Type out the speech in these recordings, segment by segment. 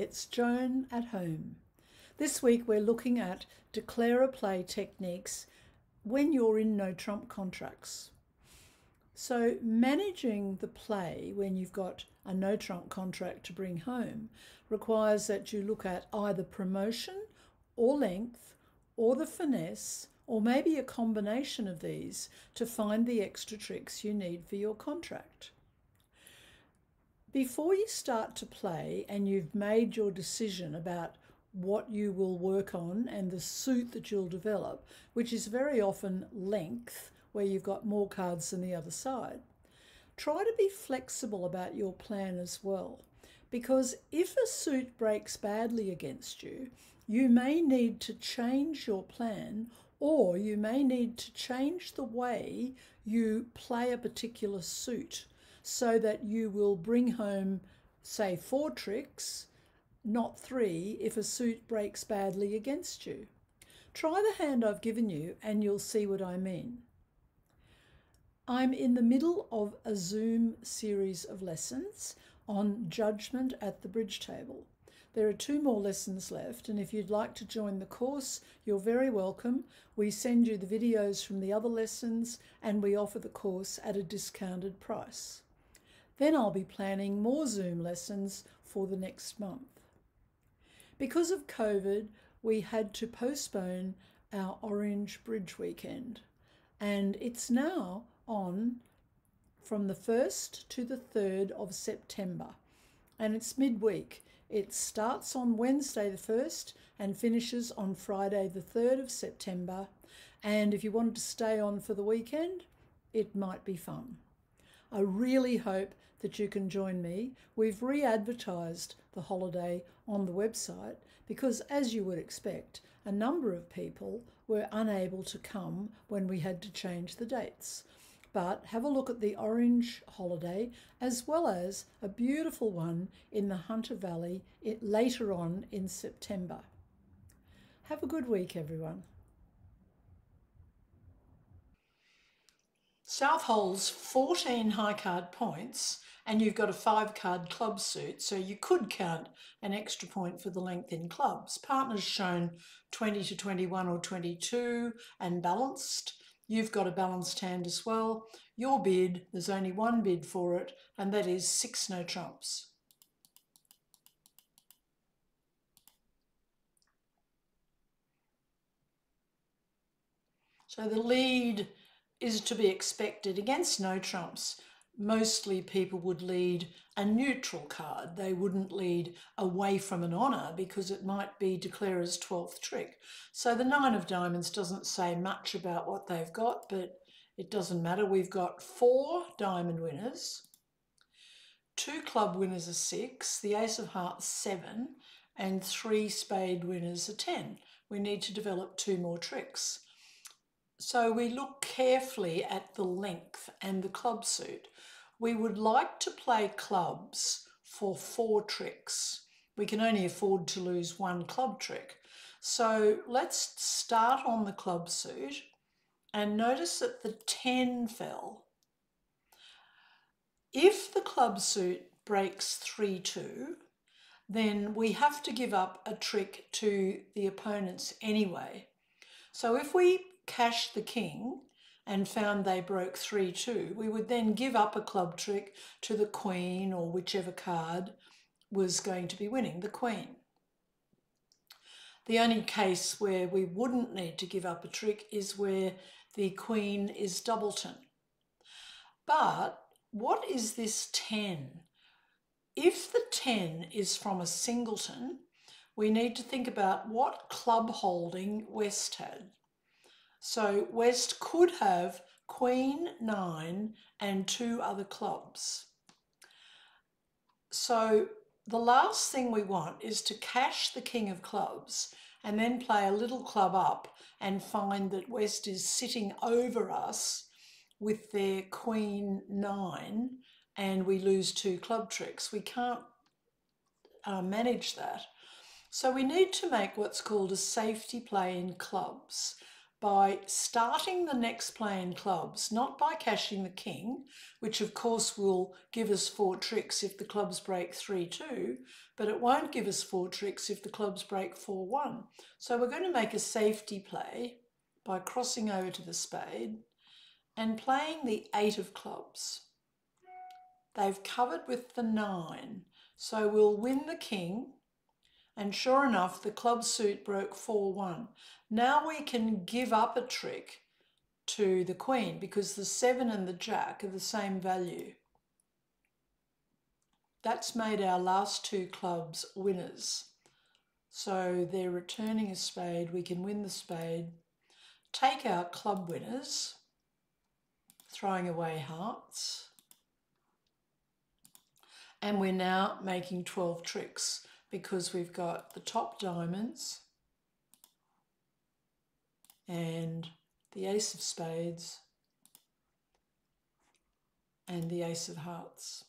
it's Joan at home. This week we're looking at declarer play techniques when you're in no trump contracts. So, managing the play when you've got a no trump contract to bring home requires that you look at either promotion or length or the finesse or maybe a combination of these to find the extra tricks you need for your contract. Before you start to play and you've made your decision about what you will work on and the suit that you'll develop, which is very often length where you've got more cards than the other side. Try to be flexible about your plan as well, because if a suit breaks badly against you, you may need to change your plan or you may need to change the way you play a particular suit so that you will bring home, say, four tricks, not three, if a suit breaks badly against you. Try the hand I've given you and you'll see what I mean. I'm in the middle of a Zoom series of lessons on judgment at the bridge table. There are two more lessons left, and if you'd like to join the course, you're very welcome. We send you the videos from the other lessons and we offer the course at a discounted price. Then I'll be planning more Zoom lessons for the next month. Because of COVID, we had to postpone our Orange Bridge weekend, and it's now on from the 1st to the 3rd of September, and it's midweek. It starts on Wednesday the 1st and finishes on Friday the 3rd of September. And if you wanted to stay on for the weekend, it might be fun. I really hope that you can join me. We've re advertised the holiday on the website because, as you would expect, a number of people were unable to come when we had to change the dates. But have a look at the Orange holiday as well as a beautiful one in the Hunter Valley later on in September. Have a good week, everyone. South holds 14 high card points and you've got a five card club suit, so you could count an extra point for the length in clubs. Partners shown 20 to 21 or 22 and balanced. You've got a balanced hand as well. Your bid, there's only one bid for it, and that is six no trumps. So the lead is to be expected against no trumps. Mostly people would lead a neutral card. They wouldn't lead away from an honour because it might be declarer's 12th trick. So the nine of diamonds doesn't say much about what they've got, but it doesn't matter. We've got four diamond winners, two club winners are six, the ace of hearts seven, and three spade winners are 10. We need to develop two more tricks. So we look carefully at the length and the club suit. We would like to play clubs for four tricks. We can only afford to lose one club trick. So let's start on the club suit and notice that the 10 fell. If the club suit breaks 3-2, then we have to give up a trick to the opponents anyway. So if we cash the king and found they broke 3-2, we would then give up a club trick to the queen or whichever card was going to be winning, the queen. The only case where we wouldn't need to give up a trick is where the queen is doubleton. But what is this 10? If the 10 is from a singleton, we need to think about what club holding West had. So West could have Queen, Nine, and two other clubs. So the last thing we want is to cash the King of Clubs and then play a little club up and find that West is sitting over us with their Queen, Nine, and we lose two club tricks. We can't uh, manage that. So we need to make what's called a safety play in clubs by starting the next play in clubs, not by cashing the king, which of course will give us four tricks if the clubs break 3-2, but it won't give us four tricks if the clubs break 4-1. So we're going to make a safety play by crossing over to the spade and playing the eight of clubs. They've covered with the nine, so we'll win the king and sure enough, the club suit broke 4-1. Now we can give up a trick to the queen because the 7 and the jack are the same value. That's made our last two clubs winners. So they're returning a spade. We can win the spade. Take our club winners, throwing away hearts. And we're now making 12 tricks because we've got the top diamonds and the ace of spades and the ace of hearts.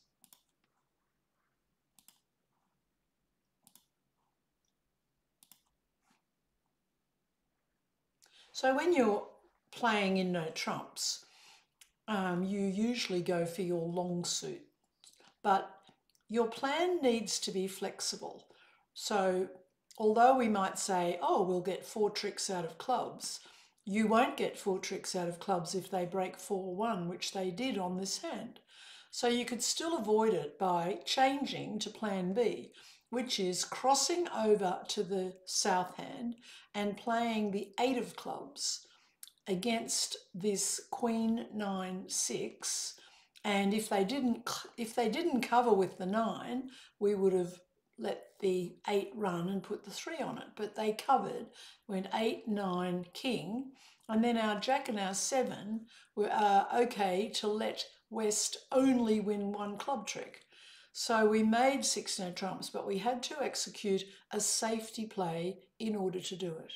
So when you're playing in no trumps, um, you usually go for your long suit, but your plan needs to be flexible. So although we might say, oh, we'll get four tricks out of clubs, you won't get four tricks out of clubs if they break 4-1, which they did on this hand. So you could still avoid it by changing to plan B, which is crossing over to the south hand and playing the eight of clubs against this queen nine six and if they didn't if they didn't cover with the nine we would have let the eight run and put the three on it. But they covered, went eight, nine, king, and then our jack and our seven were uh, okay to let West only win one club trick. So we made six no trumps, but we had to execute a safety play in order to do it.